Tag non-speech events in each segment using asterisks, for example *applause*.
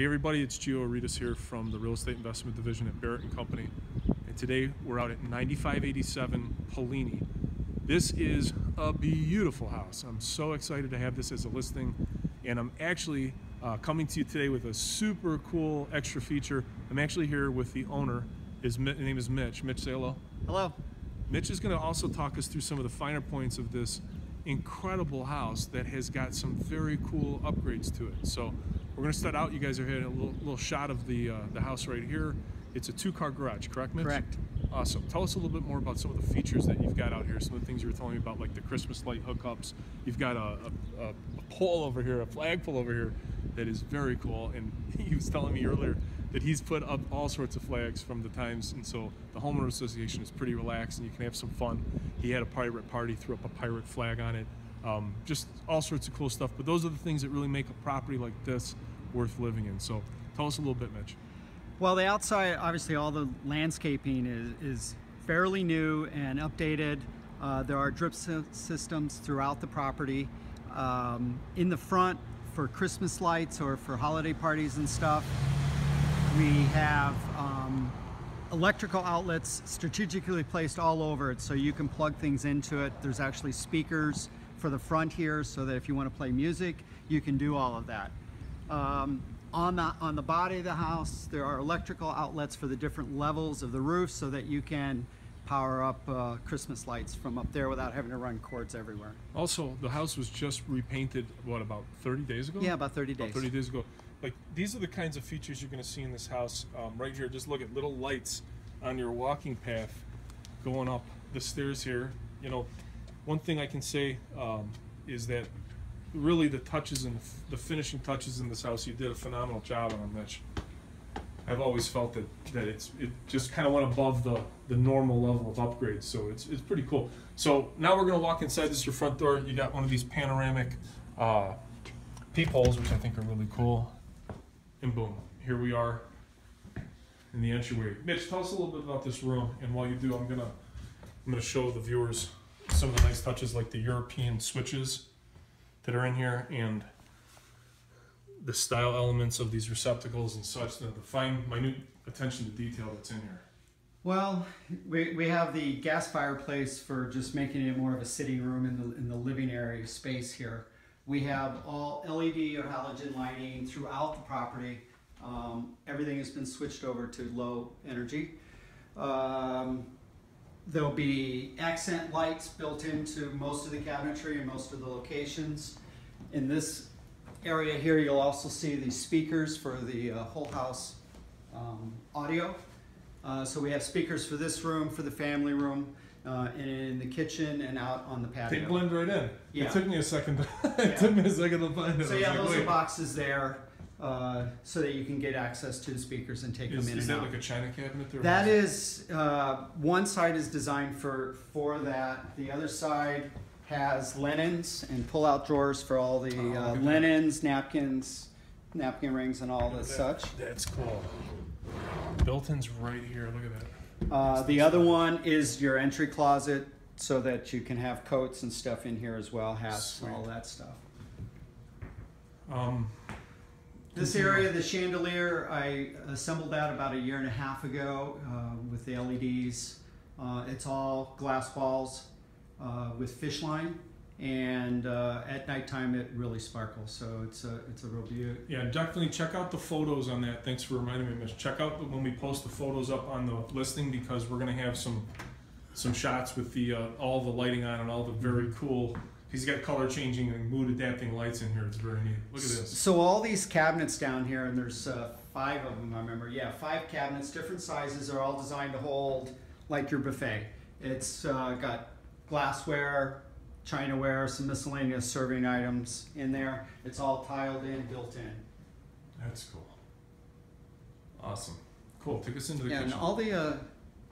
Hey everybody, it's Gio Aritas here from the Real Estate Investment Division at Barrett and Company. And today we're out at 9587 Palini. This is a beautiful house. I'm so excited to have this as a listing. And I'm actually uh, coming to you today with a super cool extra feature. I'm actually here with the owner. His name is Mitch. Mitch, say hello. Hello. Mitch is going to also talk us through some of the finer points of this incredible house that has got some very cool upgrades to it. So we're going to start out. You guys are hitting a little, little shot of the uh, the house right here. It's a two-car garage, correct, Mitch? Correct. Awesome. Tell us a little bit more about some of the features that you've got out here. Some of the things you were telling me about, like the Christmas light hookups. You've got a, a, a pole over here, a flagpole over here that is very cool. And *laughs* he was telling me earlier that he's put up all sorts of flags from the times, and so the homeowner association is pretty relaxed, and you can have some fun. He had a pirate party, threw up a pirate flag on it. Um, just all sorts of cool stuff. But those are the things that really make a property like this worth living in. So tell us a little bit, Mitch. Well, the outside, obviously, all the landscaping is, is fairly new and updated. Uh, there are drip systems throughout the property. Um, in the front, for Christmas lights or for holiday parties and stuff, we have um, electrical outlets strategically placed all over it so you can plug things into it. There's actually speakers for the front here so that if you want to play music, you can do all of that. Um, on the, on the body of the house, there are electrical outlets for the different levels of the roof so that you can power up uh, Christmas lights from up there without having to run cords everywhere. Also, the house was just repainted, what, about 30 days ago? Yeah, about 30 days. About 30 days ago. Like, these are the kinds of features you're going to see in this house. Um, right here, just look at little lights on your walking path going up the stairs here. You know, one thing I can say um, is that really the touches and the finishing touches in this house, you did a phenomenal job on, Mitch. I've always felt that, that it's it just kind of went above the, the normal level of upgrades, so it's, it's pretty cool. So now we're going to walk inside. This is your front door. You got one of these panoramic uh, peepholes, which I think are really cool. And boom, here we are in the entryway. Mitch, tell us a little bit about this room, and while you do, I'm gonna I'm gonna show the viewers some of the nice touches like the European switches that are in here and the style elements of these receptacles and such, the, the fine, minute attention to detail that's in here. Well, we, we have the gas fireplace for just making it more of a sitting room in the, in the living area space here. We have all LED or halogen lighting throughout the property. Um, everything has been switched over to low energy. Um, There'll be accent lights built into most of the cabinetry and most of the locations. In this area here, you'll also see the speakers for the uh, whole house um, audio. Uh, so we have speakers for this room, for the family room, uh, and in the kitchen and out on the patio. They blend right in. Yeah. It took me a second. To, *laughs* it Yeah. took me a second to find it. So yeah, like, those are boxes there, uh, so that you can get access to the speakers and take Is, them in is and that out. like a china cabinet there? That is, uh, one side is designed for, for that. The other side has linens and pull-out drawers for all the Oh, uh, linens, napkins, napkin rings and all that. such. That's cool. Built-in's right here. Look at that. Uh, the other one is your entry closet so that you can have coats and stuff in here as well, hats, and all that stuff. Um, This area, the chandelier, I assembled that about a year and a half ago uh, with the LEDs. Uh, it's all glass balls uh, with fish line, and uh, at nighttime it really sparkles. So it's a it's a real beauty. Yeah, definitely check out the photos on that. Thanks for reminding me, Mitch. Check out the, when we post the photos up on the listing because we're gonna have some some shots with the uh, all the lighting on and all the very cool. He's got color changing and mood adapting lights in here. It's very neat. Look at this. So all these cabinets down here, and there's uh, five of them. I remember. Yeah, five cabinets, different sizes, are all designed to hold like your buffet. It's uh, got glassware, chinaware, some miscellaneous serving items in there. It's all tiled in, built in. That's cool. Awesome. Cool. Take us into the Yeah, and kitchen. all the uh,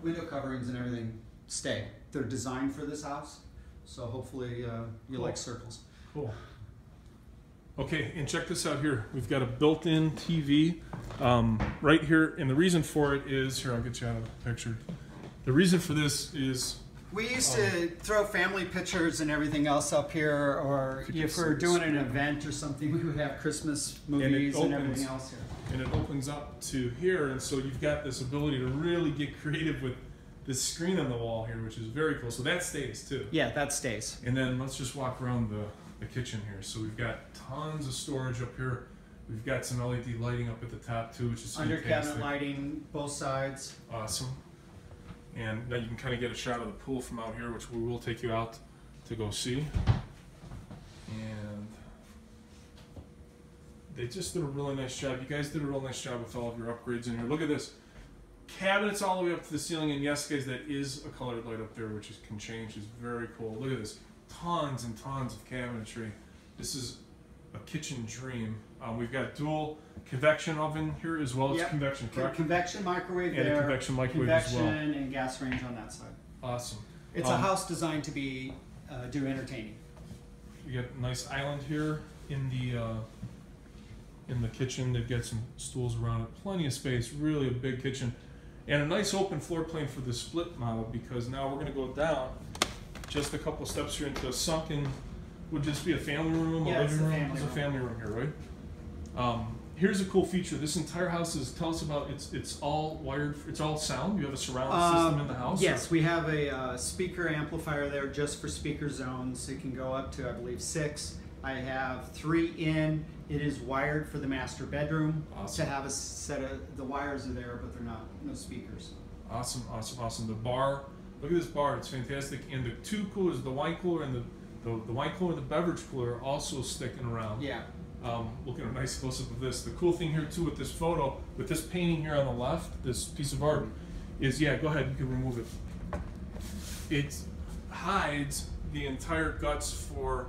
window coverings and everything stay. They're designed for this house, so hopefully uh, you Cool. like circles. Cool. Okay, and check this out here. We've got a built-in TV um, right here, and the reason for it is here. I'll get you out of the picture. The reason for this is We used to throw family pictures and everything else up here, or If you if could we we're doing an event or something, we would have Christmas movies and, opens. everything else here. and it opens up to here, and so you've got this ability to really get creative with this screen on the wall here, which is very cool. So that stays too. Yeah, that stays. And then let's just walk around the, the kitchen here. So we've got tons of storage up here. We've got some LED lighting up at the top too, which is Under fantastic. cabinet lighting, both sides. Awesome. And now you can kind of get a shot of the pool from out here, which we will take you out to go see. And they just did a really nice job. You guys did a real nice job with all of your upgrades in here. Look at this. Cabinets all the way up to the ceiling, and yes, guys, that is a colored light up there, which is, can change. It's very cool. Look at this. Tons and tons of cabinetry. This is a kitchen dream. Um, we've got dual convection oven here as well as Yep. convection, correct? Convection microwave And a there. convection microwave as convection well. and gas range on that side. Awesome. It's a Um, house designed to be uh, do entertaining. You got a nice island here in the uh, in the kitchen. They've got some stools around it, plenty of space. Really a big kitchen, and a nice open floor plan for the split model because now we're going to go down just a couple steps here into a sunken. Would just be a family room, Yeah, a living room? family it's a family room here, right? Um, here's a cool feature. This entire house is. Tell us about. It's it's all wired. It's all sound. You have a surround system Um, in the house. or- Yes, we have a uh, speaker amplifier there just for speaker zones. It can go up to, I believe, six. I have three in. It is wired for the master bedroom Awesome. to have a set of the wires are there, but they're not no speakers. Awesome, awesome, awesome. The bar, look at this bar, it's fantastic. And the two coolers, the wine cooler and the, the, the wine cooler and the beverage cooler are also sticking around. Yeah, Um, look at a nice close up of this. The cool thing here too with this photo, with this painting here on the left, this piece of art, is yeah, go ahead, you can remove it. It hides the entire guts for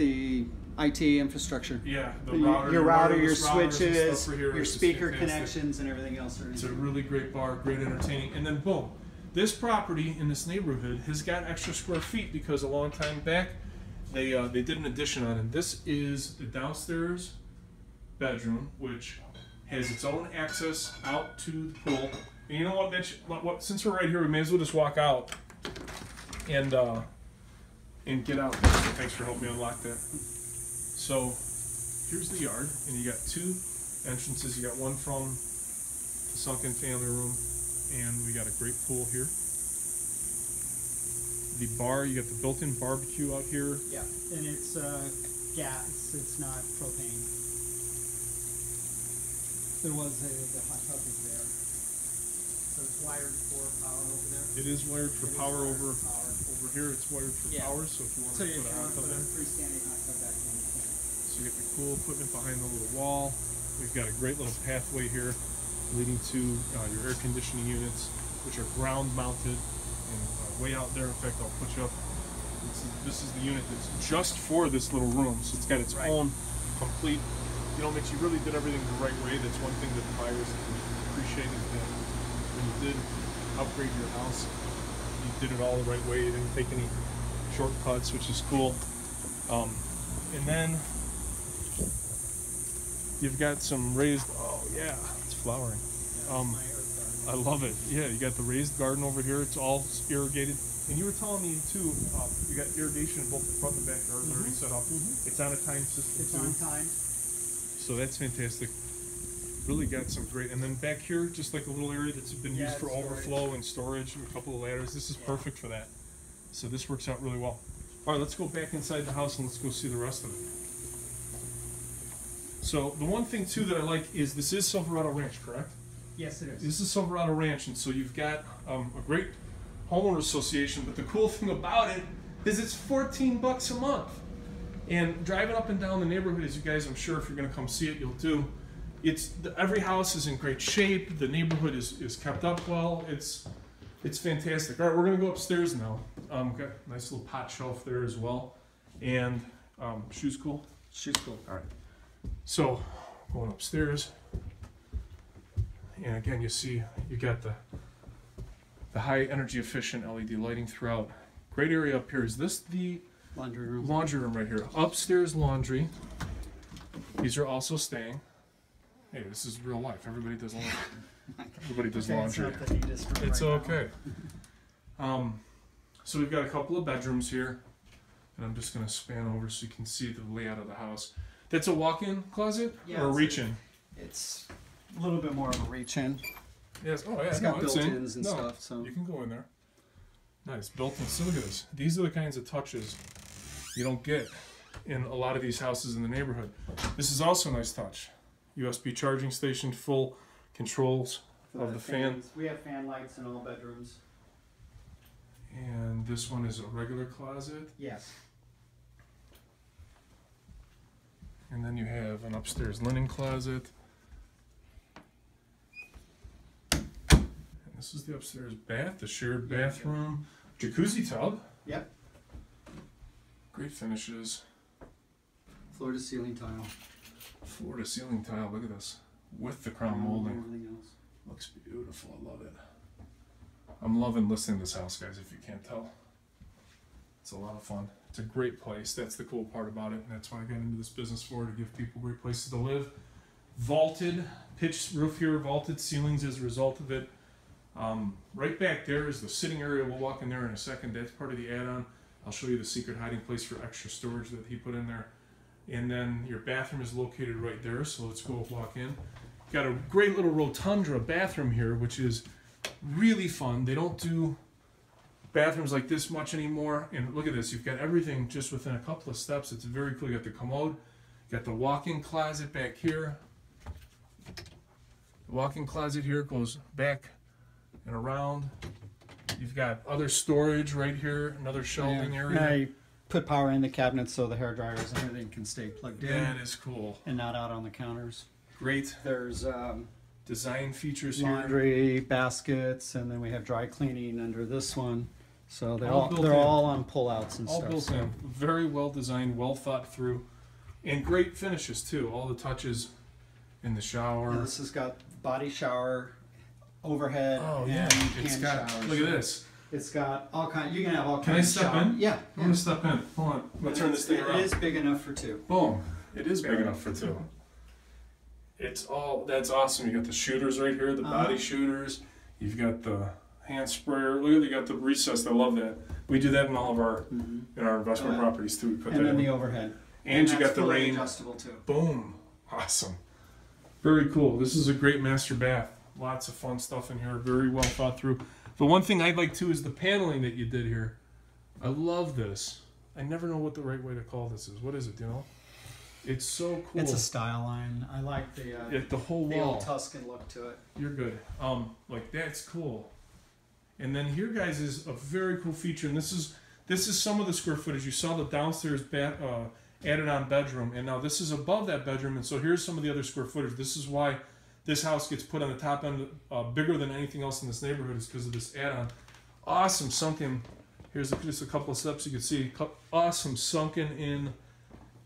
the IT infrastructure. yeah the Your- router, your router, your wireless routers and switches, stuff for here. your speaker connections, and everything else It's a really great bar, great entertaining, and then boom, this property in this neighborhood has got extra square feet because a long time back they uh, they did an addition on it. This is the downstairs bedroom, which has its own access out to the pool. And you know what? Mitch? What, what? Since we're right here, we may as well just walk out and uh, and get out. Thanks for helping me unlock that. So here's the yard, and you got two entrances. You got one from the sunken family room, and we got a great pool here. The bar, you got the built-in barbecue out here. Yeah, and it's uh, gas. It's not propane. There was a, the hot tub is there, so it's wired for power over there. It is wired for power over power. over here. It's wired for Yeah. power, so if you want So to put a hot tub in, freestanding hot tub back in, so you get the cool equipment behind the little wall. We've got a great little pathway here leading to uh, your air conditioning units, which are ground mounted and uh, way out there. In fact, I'll put you up. This is, this is the unit that's just for this little room, so it's got its Right. own complete. You know, Mitch, you really did everything the right way. That's one thing that the buyers appreciate is that did upgrade your house, you did it all the right way. You didn't take any shortcuts, which is cool. Um, and then you've got some raised. Oh yeah, it's flowering. Um, I love it. Yeah, you got the raised garden over here. It's all irrigated. And you were telling me too, uh, you got irrigation in both the front and back yards already set up. Mhm. It's on a time system It's too. on time. So that's fantastic. Really got some great. And then back here, just like a little area that's been Yeah, used for storage. overflow and storage, and a couple of ladders. This is Yeah. perfect for that. So this works out really well. All right, let's go back inside the house and let's go see the rest of it. So the one thing too that I like is this is Silverado Ranch, correct? Yes, it is. This is Silverado Ranch, and so you've got um, a great homeowner association. But the cool *laughs* thing about it is it's 14 bucks a month. And driving up and down the neighborhood, as you guys, I'm sure if you're going to come see it, you'll do. It's the, every house is in great shape. The neighborhood is, is kept up well. It's it's fantastic. All right, we're going to go upstairs now. Um, got a nice little pot shelf there as well, and um, shoes cool. She's cool. All right. So, going upstairs, and again, you see you got the the high energy efficient LED lighting throughout. Great area up here. Is this the Laundry room. laundry room right here? Upstairs laundry. These are also staying. Hey, this is real life. Everybody does laundry. *laughs* Everybody does Okay, it's laundry. not the neatest room It's right okay. Um, So we've got a couple of bedrooms here, and I'm just gonna span over so you can see the layout of the house. That's a walk-in closet Yeah, or a it's a- reach-in? It's a little bit more of a reach in. Yes. Oh yeah. It's got it's in. built-ins and No, stuff, so You can go in there. Nice built-in. So look at this. These are the kinds of touches you don't get in a lot of these houses in the neighborhood. This is also a nice touch. USB charging station, full controls of the fan. fans. We have fan lights in all bedrooms. And this one is a regular closet. Yes. And then you have an upstairs linen closet. And this is the upstairs bath, the shared bathroom, jacuzzi tub. Yep. Great finishes. Floor to ceiling tile. Floor to ceiling tile, look at this. With the crown molding. Else. Looks beautiful, I love it. I'm loving listing this house, guys, if you can't tell. It's a lot of fun. It's a great place. That's the cool part about it. And that's why I got into this business for, to give people great places to live. Vaulted, pitched roof here, vaulted ceilings as a result of it. Um, right back there is the sitting area. We'll walk in there in a second. That's part of the add-on. I'll show you the secret hiding place for extra storage that he put in there. And then your bathroom is located right there. So let's go walk in. Got a great little rotunda bathroom here, which is really fun. They don't do bathrooms like this much anymore. And look at this, you've got everything just within a couple of steps. It's very cool. You got the commode, you got the walk-in closet back here. The walk-in closet here goes back and around. You've got other storage right here, another shelving Yeah. area. Put power in the cabinets so the hair dryers and everything can stay plugged in That is cool. and not out on the counters. Great There's um, design features here. laundry baskets, and then we have dry cleaning under this one. So they're All all, they're in. all on pullouts and All stuff. built so- in. Very well designed, well thought through, and great finishes too. All the touches in the shower. And this has got body shower, overhead, Oh yeah, it's got. showers. Look at this. It's got all kind. You can have all kinds. Can I kinds. of step shower- in? Yeah. I'm gonna step in. Hold on. I'm gonna turn this thing It around. is big enough for two. Boom. It is big enough for two. It's all. That's awesome. You got the shooters right here, the Uh-huh. body shooters. You've got the hand sprayer. Look at you got the recessed. I love that. We do that in all of our in our investment Oh, yeah. properties too. We put And that then in. the overhead. and you got the rain. adjustable too. Boom. Awesome. Very cool. This is a great master bath. Lots of fun stuff in here. Very well thought through. The one thing I'd like too is the paneling that you did here. I love this. I never know what the right way to call this is. What is it? You know? It's so cool. It's a style line. I like the uh, It- the whole the wall. old Tuscan look to it. You're good. Um, like that's cool. And then here, guys, is a very cool feature, and this is this is some of the square footage. You saw the downstairs ba- uh, added on bedroom, and now this is above that bedroom, and so here's some of the other square footage. This is why this house gets put on the top end, uh, bigger than anything else in this neighborhood, is because of this add-on. Awesome sunken. Here's a, just a couple of steps you can see. Awesome sunken in.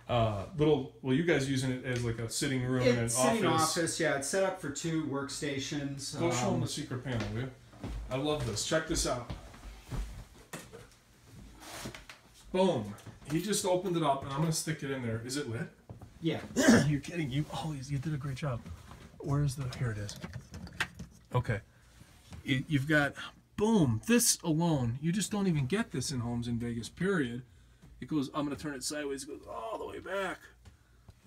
Uh, little. Well, you guys using it as like a sitting room and an It's sitting office. office. Yeah, it's set up for two workstations. Go show them Um, the secret panel, will you? I love this. Check this out. Boom. He just opened it up, and I'm gonna stick it in there. Is it lit? yeah. *coughs* You're kidding. You always, you did a great job. Where's the? Here it is. Okay. You- You've got boom. This alone, you just don't even get this in homes in Vegas. Period. It goes. I'm gonna turn it sideways. It goes all the way back,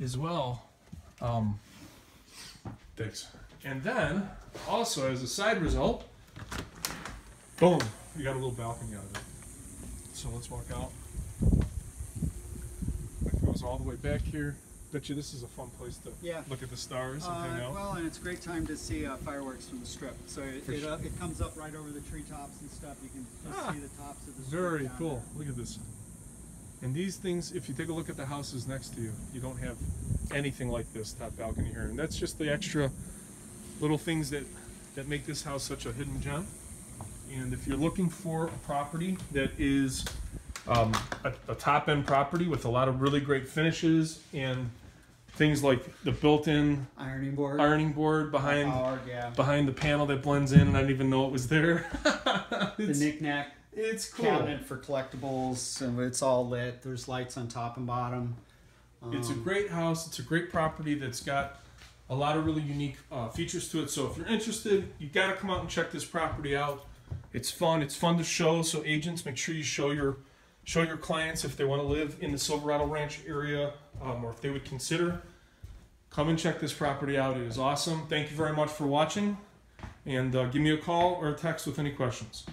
as well. Um. Thanks. And then, also as a side result, boom, you got a little balcony out of it. So let's walk out. It goes all the way back here. Bet you this is a fun place to Yeah. look at the stars and Uh, hang out. well, and it's a great time to see uh, fireworks from the strip. So it, it, uh, it comes up right over the treetops and stuff. You can just Ah, see the tops of the strip Very cool. Look at this. And these things, if you take a look at the houses next to you, you don't have anything like this top balcony here. And that's just the extra little things that, that make this house such a hidden gem. And if you're looking for a property that is um, a, a top end property with a lot of really great finishes and things like the built-in. Ironing board. ironing board behind Powered, yeah. behind the panel that blends in, and I didn't even know it was there. *laughs* The knickknack it's cool. cabinet for collectibles, and it's all lit. There's lights on top and bottom. It's a Um, great house. It's a great property that's got a lot of really unique uh, features to it. So if you're interested, you got to come out and check this property out. It's fun. It's fun to show. So agents, make sure you show your show your clients if they want to live in the Silverado Ranch area um, or if they would consider. Come and check this property out. It is awesome. Thank you very much for watching, and uh, give me a call or a text with any questions.